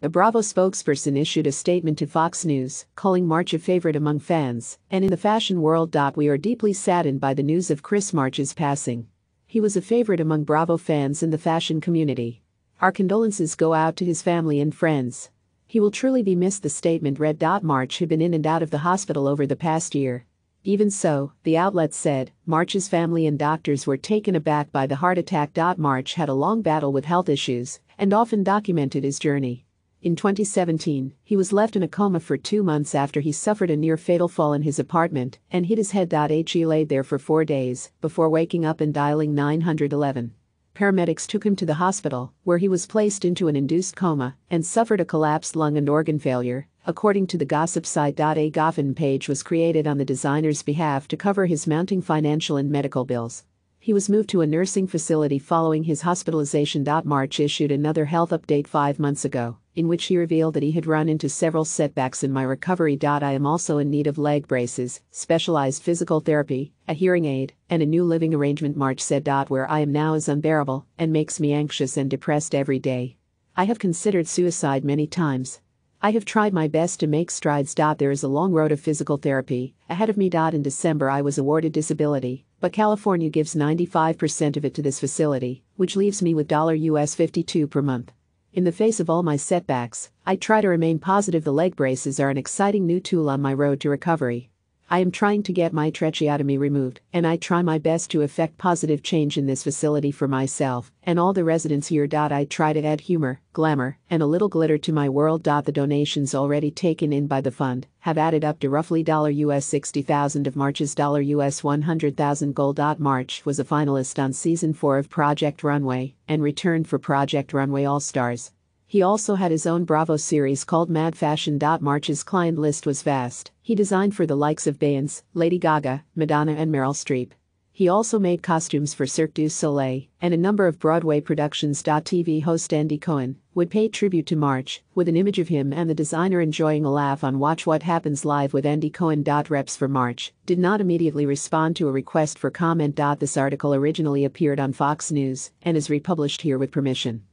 A Bravo spokesperson issued a statement to Fox News, calling March a favorite among fans, and in the fashion world. We are deeply saddened by the news of Chris March's passing. He was a favorite among Bravo fans in the fashion community. Our condolences go out to his family and friends. He will truly be missed, the statement read. March had been in and out of the hospital over the past year. Even so, the outlet said, March's family and doctors were taken aback by the heart attack. March had a long battle with health issues and often documented his journey. In 2017, he was left in a coma for two months after he suffered a near fatal fall in his apartment and hit his head. He lay there for four days before waking up and dialing 911. Paramedics took him to the hospital, where he was placed into an induced coma and suffered a collapsed lung and organ failure, according to the gossip site. A GoFund page was created on the designer's behalf to cover his mounting financial and medical bills. He was moved to a nursing facility following his hospitalization. March issued another health update five months ago, in which he revealed that he had run into several setbacks in my recovery. I am also in need of leg braces, specialized physical therapy, a hearing aid, and a new living arrangement. March said. Where I am now is unbearable and makes me anxious and depressed every day. I have considered suicide many times. I have tried my best to make strides. There is a long road of physical therapy ahead of me. In December, I was awarded disability but California gives 95% of it to this facility, which leaves me with US 52 per month. In the face of all my setbacks, I try to remain positive the leg braces are an exciting new tool on my road to recovery. I am trying to get my tracheotomy removed, and I try my best to effect positive change in this facility for myself and all the residents here. I try to add humor, glamour, and a little glitter to my world. The donations already taken in by the fund have added up to roughly US 60,000 of March's US 100,000 gold. March was a finalist on season 4 of Project Runway and returned for Project Runway All Stars. He also had his own Bravo series called Mad Fashion. March's client list was vast. He designed for the likes of Beyonce, Lady Gaga, Madonna, and Meryl Streep. He also made costumes for Cirque du Soleil and a number of Broadway productions. TV host Andy Cohen would pay tribute to March with an image of him and the designer enjoying a laugh on Watch What Happens Live with Andy Cohen. Reps for March did not immediately respond to a request for comment. This article originally appeared on Fox News and is republished here with permission.